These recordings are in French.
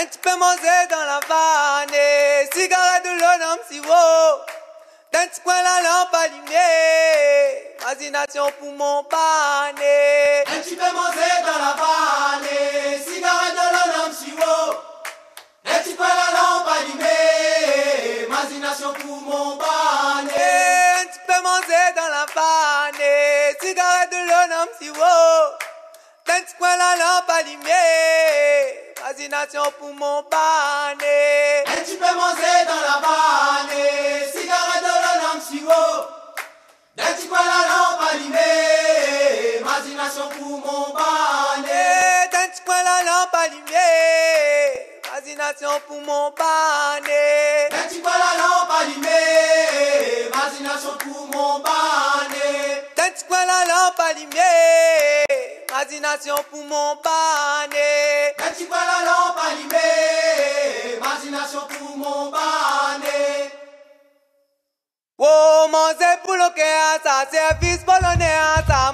Un petit peu manger dans la vanne, cigarette de l'homme si haut. D'un petit coin la lampe allumée, imagination pour mon pané. Un petit peu manger dans la vanne, cigarette de l'homme si haut. D'un petit coin la lampe allumée, imagination pour mon pané. Un petit peu manger dans la vanne, cigarette de l'homme si haut. Coin la lampe allumée? Imagination pour mon pané. Un petit peu manger dans la vanne, cigarette de l'homme si haut. D'un petit coin la lampe allumée, imagination pour mon pané. D'un petit coin la lampe allumée? Imagination pour mon pané. Un petit coin la lampe allumée, imagination pour mon pané. D'un petit coin la lampe allumée? Imagination pour mon petit coin la lampe allumée, imagination pour mon pané. Oh, manger pour le ça, service polonais, le ça,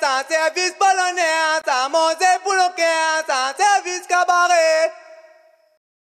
National Service